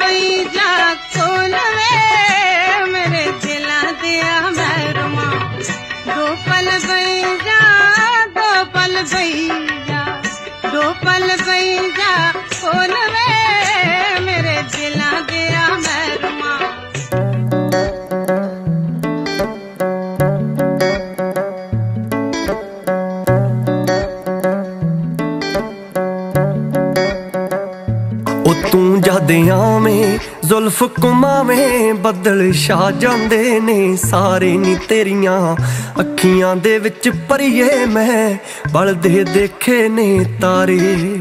भई ਉਹ ਤੂੰ ਜ਼ੁਲਫ ਕੁਮਾਵੇਂ ਬੱਦਲ ਛਾ ਜਾਂਦੇ ਨੇ ਸਾਰੇ ਨੀ ਤੇਰੀਆਂ ਅੱਖੀਆਂ ਦੇ ਵਿੱਚ ਪਰੀਏ ਮੈਂ, ਬਲਦੇ ਦੇਖੇ ਨੇ ਤਾਰੇ।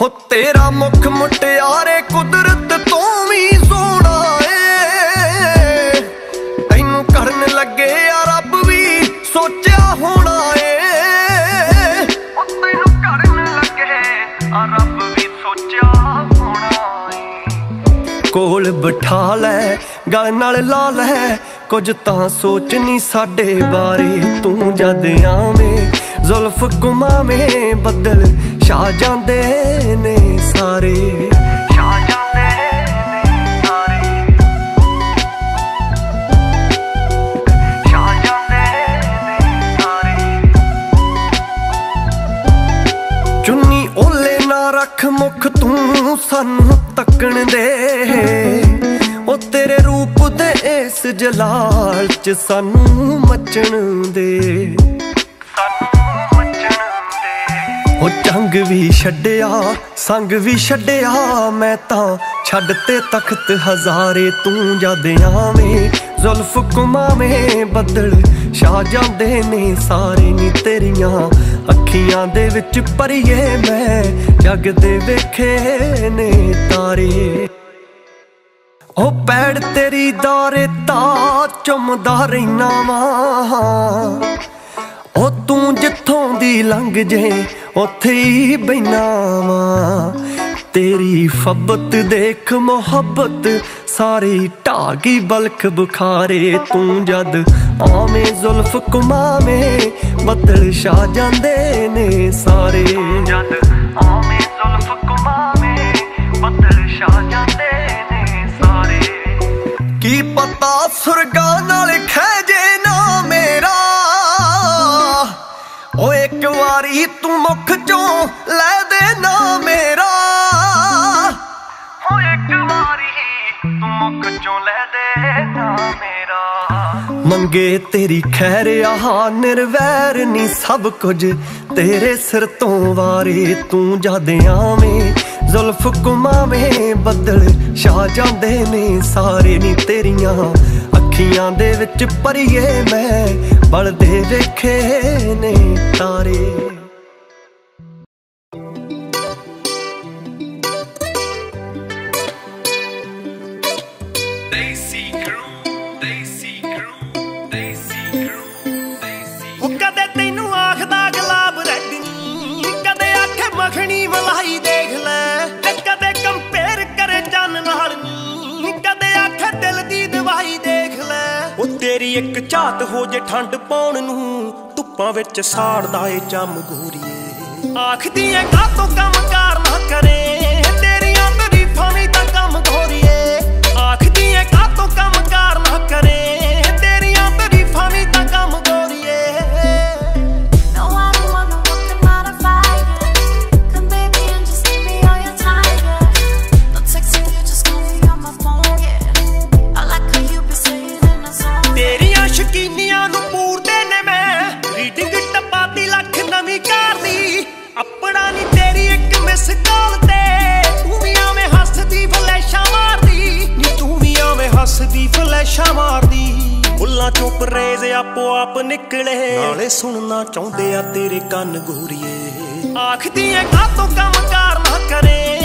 ਹੋ ਤੇਰਾ ਮੁਖ ਮੁਟਿਆਰੇ ਕੁਦਰਤ ਤੋਂ ਵੀ ਸੋਹਣਾ ਕੋਲ ਬਿਠਾ ਲੈ ਗਲ ਨਾਲ ਲਾ ਲੈ। ਕੁਝ ਤਾਂ ਸੋਚ ਨਹੀਂ ਸਾਡੇ ਬਾਰੇ, ਤੂੰ ਜਦ ਆਵੇਂ, ਜ਼ੁਲਫ ਗੁਮਾਵੇਂ ਬੱਦਲ ਛਾ ਜਾਂਦੇ ਨੇ ਸਾਰੇ। ਮੁਖ ਤੂੰ ਸਾਨੂੰ ਤੱਕਣ ਦੇ। ਉਹ ਤੇਰੇ ਰੂਪ ਦੇ ਇਸ ਜਲਾਲ ਚ ਸਾਨੂੰ ਮੱਚਣ ਦੇ। ਉਹ ਚੰਗ ਵੀ ਛੱਡਿਆ, ਸੰਗ ਵੀ ਛੱਡਿਆ, ਮੈਂ ਤਾਂ ਛੱਡ ਤੇ ਤਖਤ ਹਜ਼ਾਰੇ ਤੂੰ ਜਦ ਆਵੇਂ। ਜ਼ੁਲਫ ਕੁਮਾਵੇਂ ਬੱਦਲ ਛਾ ਜਾਂਦੇ ਨੇ ਸਾਰੇ ਨੀ ਤੇਰੀਆਂ ਅੱਖੀਆਂ ਦੇ ਵਿੱਚ ਪਰੀਏ ਮੈਂ, ਜਗ ਦੇ ਵੇਖੇ ਨੇ ਤਾਰੇ। ਉਹ ਪੈੜ ਤੇਰੀ ਦਾਰੇ ਤਾ ਚੁੰਮਦਾ ਰਹਿਣਾ ਵਾਂ। ਉਹ ਤੂੰ ਜਿੱਥੋਂ ਦੀ ਲੰਘ ਜੇ, ਉੱਥੇ ਹੀ ਬੈਨਾ ਵਾਂ। ਤੇਰੀ ਫੱਬਤ ਦੇਖ ਮੁਹੱਬਤ, ਸਾਰੀ ਢਾਗੀ ਬਲਖ ਬੁਖਾਰੇ ਤੂੰ ਜਦ ਆਵੇਂ ਜ਼ੁਲਫ ਕੁਮਾਵੇਂ ਬੱਦਲ ਛਾ ਜਾਂਦੇ ਨੇ ਸਾਰੇ। ਜਦ ਆਵੇਂ ਜ਼ੁਲਫ ਕੁਮਾਵੇਂ ਬੱਦਲ ਛਾ ਜਾਂਦੇ ਨੇ ਸਾਰੇ। ਕੀ ਪਤਾ ਸੁਰਗਾਂ ਨਾਲ ਖੈ ਜੇ ਨਾ ਮੇਰਾ? ਓ ਇੱਕ ਵਾਰੀ ਤੂੰ ਮੁਖ ਚੋਂ ਮੰਗੇ ਤੇਰੀ ਖੈਰ, ਆਹ ਨਿਰਵੈਰ ਨਹੀਂ ਸਭ ਕੁਝ। ਤੇਰੇ ਸਿਰ ਤੋਂ ਵਾਰੇ ਤੂੰ ਜਦ ਆਵੇਂ, ਜ਼ੁਲਫ ਕੁਮਾਵੇਂ ਬੱਦਲ ਛਾ ਜਾਂਦੇ ਨੇ ਸਾਰੇ ਨੀ ਤੇਰੀਆਂ। ਅੱਖੀਆਂ ਦੇ ਵਿੱਚ ਪਰੀਏ ਮੈਂ, ਬਲਦੇ ਵੇਖੇ ਨੇ ਤਾਰੇ। ਤੇਰੀ ਇੱਕ ਝਾਤ ਹੋ ਜੇ ਠੰਡ ਪਾਉਣ ਨੂੰ, ਧੁੱਪਾਂ ਵਿੱਚ ਸਾੜਦਾ ਏ ਚੰਮ ਗੋਰੀਏ। ਆਖਦੀ ਐ ਕਾਤੋਂ ਕੰਮ ਕਾਰ ਨਾ ਕਰੇ, ਤੇਰੀਆਂ ਤਾਰੀਫਾਂ ਵੀ ਤਾਂ ਕੰਮ ਗੋਰੀਏ ਆਖਦੀ ਐ ਕਾਤੋਂ ਕੰਮ ਕਾਰ ਨਾ ਕਰੇ ਆਪਣਾ ਨਹੀਂ ਤੇਰੀ ਇੱਕ ਮਿਸ ਕਾਲ ਤੇ। ਤੂੰ ਵੀ ਆਵੇਂ ਹੱਸਦੀ ਫਲੈਸ਼ਾਂ ਮਾਰਦੀ। ਨੀ ਤੂੰ ਵੀ ਆਵੇਂ ਹੱਸਦੀ ਫਲੈਸ਼ਾਂ ਮਾਰਦੀ। ਬੁੱਲਾਂ ਚੋਂ ਪਰੇਜ਼ ਆਪੋ ਆਪ ਨਿਕਲੇ। ਨਾਲੇ ਸੁਣਨਾ ਚਾਹੁੰਦੇ ਆ ਤੇਰੇ ਕੰਨ ਗੋਰੀਏ। ਆਖਦੀ ਐ ਕਾਤੋਂ ਕੰਮ ਕਾਰ ਨਾ ਕਰੇ?